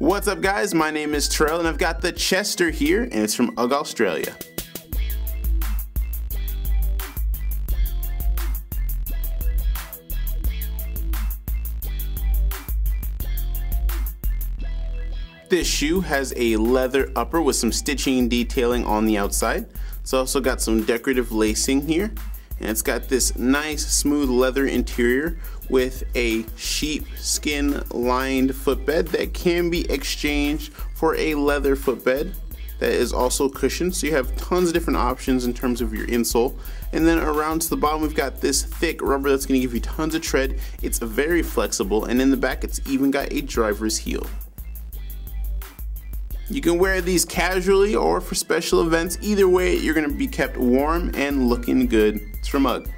What's up guys, my name is Terrell and I've got the Chester here and it's from UGG Australia. This shoe has a leather upper with some stitching and detailing on the outside. It's also got some decorative lacing here and it's got this nice smooth leather interior with a sheepskin lined footbed that can be exchanged for a leather footbed that is also cushioned. So you have tons of different options in terms of your insole. And then around to the bottom we've got this thick rubber that's going to give you tons of tread. It's very flexible. And in the back it's even got a driver's heel you can wear these casually or for special events. Either way, you're to be kept warm and looking good. It's from UGG.